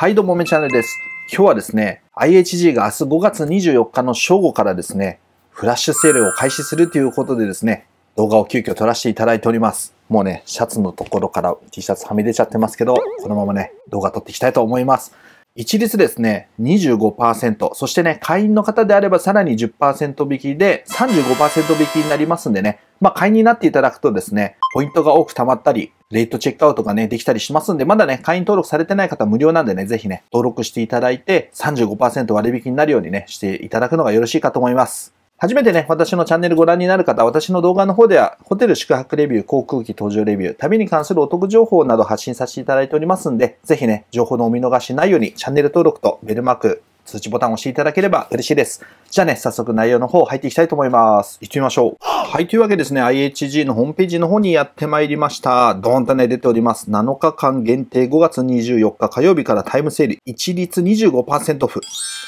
はいどうもめチャンネルです。今日はですね、IHG が明日5月24日の正午からですね、フラッシュセールを開始するということでですね、動画を急遽撮らせていただいております。もうね、シャツのところから T シャツはみ出ちゃってますけど、このままね、動画撮っていきたいと思います。一律ですね、25%、そしてね、会員の方であればさらに10%引きで35%引きになりますんでね、まあ会員になっていただくとですね、ポイントが多く貯まったり、レートチェックアウトがね、できたりしますんで、まだね、会員登録されてない方無料なんでね、ぜひね、登録していただいて35%割引になるようにね、していただくのがよろしいかと思います。初めてね、私のチャンネルご覧になる方、私の動画の方では、ホテル宿泊レビュー、航空機搭乗レビュー、旅に関するお得情報など発信させていただいておりますんで、ぜひね、情報のお見逃しないように、チャンネル登録とベルマーク、通知ボタンを押していただければ嬉しいです。じゃあね、早速内容の方入っていきたいと思います。行ってみましょう。はい、というわけですね、IHG のホームページの方にやってまいりました。ドーンとね、出ております。7日間限定5月24日火曜日からタイムセール一律25%オフ。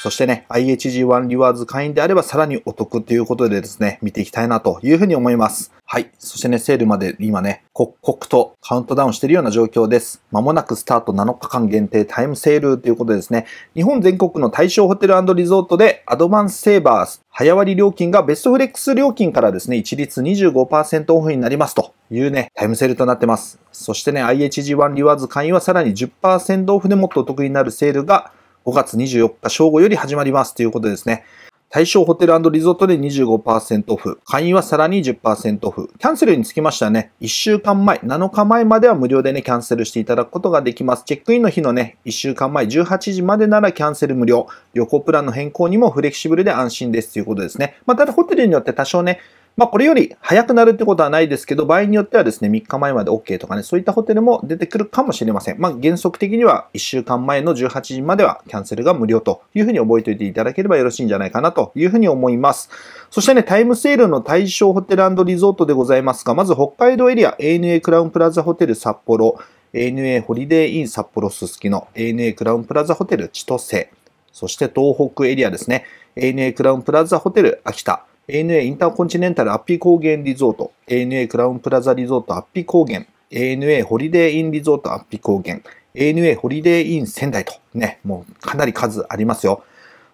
そしてね、IHG1 リワーズ会員であればさらにお得ということでですね、見ていきたいなというふうに思います。はい。そしてね、セールまで今ね、刻々とカウントダウンしているような状況です。まもなくスタート7日間限定タイムセールということでですね、日本全国の対象ホテルリゾートでアドバンスセーバー早割料金がベストフレックス料金からですね、一律25%オフになりますというね、タイムセールとなってます。そしてね、IHG1 リワーズ会員はさらに10%オフでもっとお得になるセールが5月24日正午より始まりますということですね。対象ホテルリゾートで25%オフ。会員はさらに10%オフ。キャンセルにつきましてはね、1週間前、7日前までは無料でね、キャンセルしていただくことができます。チェックインの日のね、1週間前、18時までならキャンセル無料。旅行プランの変更にもフレキシブルで安心ですということですね。まあ、ただホテルによって多少ね、まあ、これより早くなるってことはないですけど、場合によってはですね、3日前まで OK とかね、そういったホテルも出てくるかもしれません。まあ、原則的には1週間前の18時まではキャンセルが無料というふうに覚えておいていただければよろしいんじゃないかなというふうに思います。そしてね、タイムセールの対象ホテルリゾートでございますが、まず北海道エリア ANA クラウンプラザホテル札幌、ANA ホリデーイン札幌すすきの、ANA クラウンプラザホテル千歳、そして東北エリアですね、ANA クラウンプラザホテル秋田、ANA インターコンチネンタルアッピー高原リゾート、ANA クラウンプラザリゾートアッピー高原、ANA ホリデーインリゾートアッピー高原、ANA ホリデーイン仙台とね、もうかなり数ありますよ。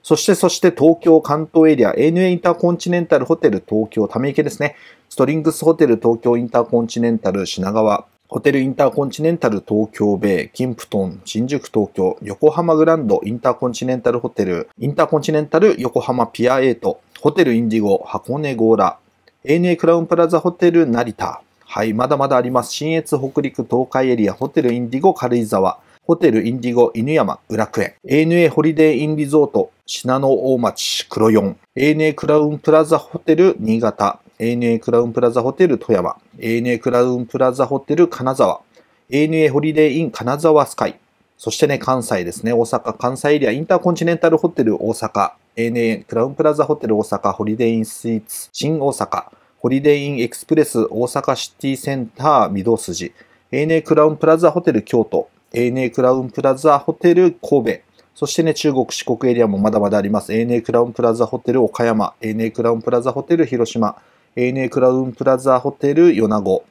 そして、そして東京関東エリア、ANA インターコンチネンタルホテル東京溜池ですね。ストリングスホテル東京インターコンチネンタル品川、ホテルインターコンチネンタル東京ベイ、キンプトン新宿東京、横浜グランド、インターコンチネンタルホテル、インターコンチネンタル横浜ピアエイト、ホテルインディゴ、箱根強羅、ANA クラウンプラザホテル成田。はい、まだまだあります。信越北陸東海エリア、ホテルインディゴ軽井沢、ホテルインディゴ犬山有楽苑、ANA ホリデーインリゾート。信濃大町黒四、ANA クラウンプラザホテル新潟、ANA クラウンプラザホテル富山、ANA クラウンプラザホテル金沢、ANA ホリデーイン金沢スカイ、そしてね、関西ですね、大阪、関西エリア、インターコンチネンタルホテル大阪、ANA クラウンプラザホテル大阪。ホリデーインスイーツ新大阪。ホリデーインエクスプレス大阪シティセンター御堂筋。ANA クラウンプラザホテル京都。ANA クラウンプラザホテル神戸。そしてね、中国四国エリアもまだまだあります。ANA クラウンプラザホテル岡山、ANA クラウンプラザホテル広島、ANA クラウンプラザホテル米子、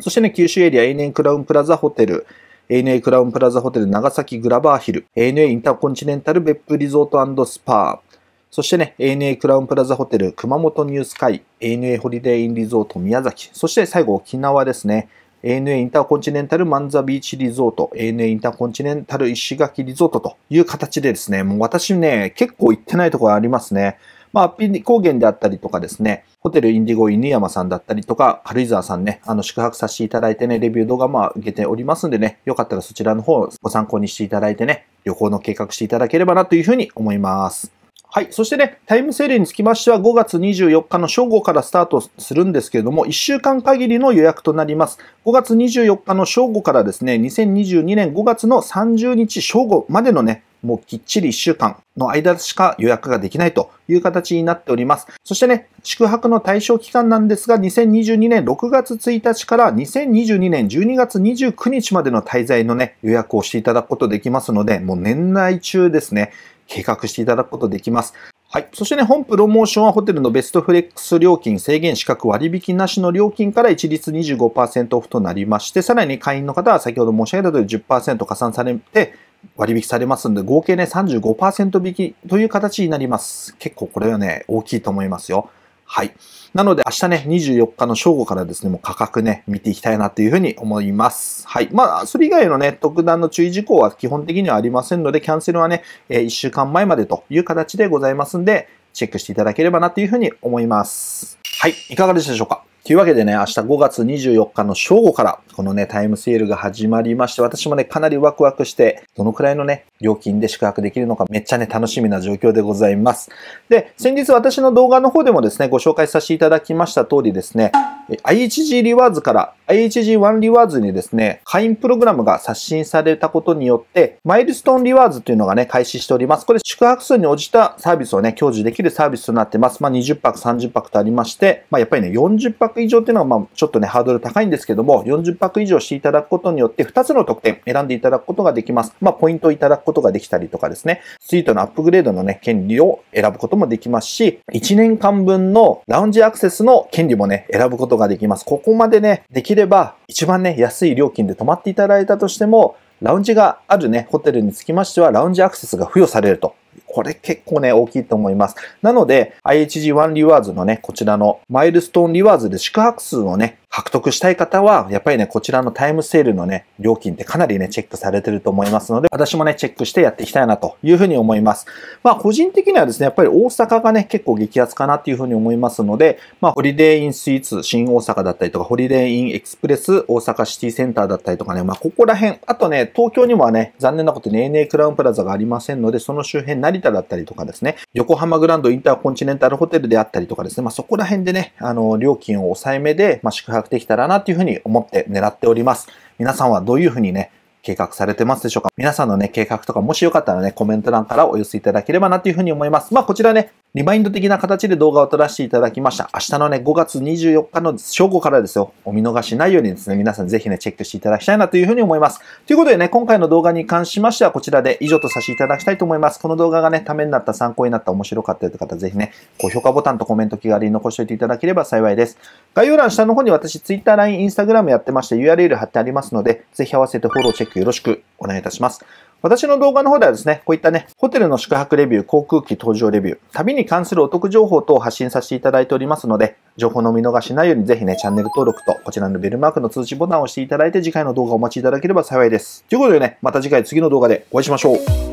そしてね、九州エリア。ANA クラウンプラザホテル、ANA クラウンプラザホテル長崎グラバーヒル、ANA インターコンチネンタル別府リゾート＆スパ、そしてね、ANA クラウンプラザホテル熊本ニュースカイ、ANA ホリデーインリゾート宮崎、そして最後沖縄ですね。ANA インターコンチネンタルマンザビーチリゾート、ANA インターコンチネンタル石垣リゾートという形でですね、もう私ね、結構行ってないところありますね。まあ、アッピ高原であったりとかですね、ホテルインディゴ犬山さんだったりとか、軽井沢さんね、あの、宿泊させていただいてね、レビュー動画まあ、受けておりますんでね、よかったらそちらの方をご参考にしていただいてね、旅行の計画していただければなというふうに思います。はい。そしてね、タイムセールにつきましては5月24日の正午からスタートするんですけれども、1週間限りの予約となります。5月24日の正午からですね、2022年5月の30日正午までのね、もうきっちり1週間の間しか予約ができないという形になっております。そしてね、宿泊の対象期間なんですが、2022年6月1日から2022年12月29日までの滞在のね、予約をしていただくことできますので、もう年内中ですね、計画していただくことできます。はい。そしてね、本プロモーションはホテルのベストフレックス料金制限資格割引なしの料金から一律25%オフとなりまして、さらに会員の方は先ほど申し上げた通り10%加算されて、割引されますんで、合計ね、35%引きという形になります。結構これはね、大きいと思いますよ。はい。なので明日ね、24日の正午からですね、もう価格ね、見ていきたいなというふうに思います。はい。まあ、それ以外のね、特段の注意事項は基本的にはありませんので、キャンセルはね、え1週間前までという形でございますんで、チェックしていただければなというふうに思います。はい。いかがでしたでしょうか？というわけでね、明日5月24日の正午から、このね、タイムセールが始まりまして、私もね、かなりワクワクして、どのくらいのね、料金で宿泊できるのか、めっちゃね、楽しみな状況でございます。で、先日私の動画の方でもですね、ご紹介させていただきました通りですね、IHG リワーズから IHG1 リワーズにですね、会員プログラムが刷新されたことによって、マイルストーンリワーズというのがね、開始しております。これ宿泊数に応じたサービスをね、享受できるサービスとなってます。まあ、20泊、30泊とありまして、まあ、やっぱりね、40泊以上っていうのは、まあ、ちょっとね、ハードル高いんですけども、40泊以上していただくことによって、2つの特典選んでいただくことができます。まあ、ポイントをいただくことができたりとかですね、スイートのアップグレードのね、権利を選ぶこともできますし、1年間分のラウンジアクセスの権利もね、選ぶことができます。ここまでね、できれば、一番ね、安い料金で泊まっていただいたとしても、ラウンジがあるね、ホテルにつきましては、ラウンジアクセスが付与されると。これ結構ね、大きいと思います。なので、IHG1 リワーズのね、こちらのマイルストーンリワーズで宿泊数をね、獲得したい方は、やっぱりね、こちらのタイムセールのね、料金ってかなりね、チェックされてると思いますので、私もね、チェックしてやっていきたいなというふうに思います。まあ、個人的にはですね、やっぱり大阪がね、結構激アツかなっていうふうに思いますので、まあ、ホリデーインスイーツ新大阪だったりとか、ホリデーインエクスプレス大阪シティセンターだったりとかね、まあ、ここら辺、あとね、東京にもね、残念なことに ANA クラウンプラザがありませんので、その周辺、成田だったりとかですね、横浜グランドインターコンチネンタルホテルであったりとかですね、まあ、そこら辺でね、あの、料金を抑えめで、まあ、宿泊できたらなっていうふうに思って狙っております。皆さんはどういうふうにね、計画されてますでしょうか皆さんのね、計画とかもしよかったらね、コメント欄からお寄せいただければなというふうに思います。まあ、こちらね、リマインド的な形で動画を撮らせていただきました。明日のね、5月24日の正午からですよ。お見逃しないようにですね、皆さんぜひね、チェックしていただきたいなというふうに思います。ということでね、今回の動画に関しましてはこちらで以上とさせていただきたいと思います。この動画がね、ためになった、参考になった、面白かったという方、ぜひね、高評価ボタンとコメント気軽に残しておいていただければ幸いです。概要欄下の方に私、Twitter、LINE、Instagram やってまして URL 貼ってありますので、ぜひ合わせてフォローチェックよろしくお願いいたします。私の動画の方ではですね、こういったね、ホテルの宿泊レビュー、航空機搭乗レビュー、旅に関するお得情報等を発信させていただいておりますので、情報の見逃しないようにぜひね、チャンネル登録とこちらのベルマークの通知ボタンを押していただいて次回の動画をお待ちいただければ幸いです。ということでね、また次回次の動画でお会いしましょう。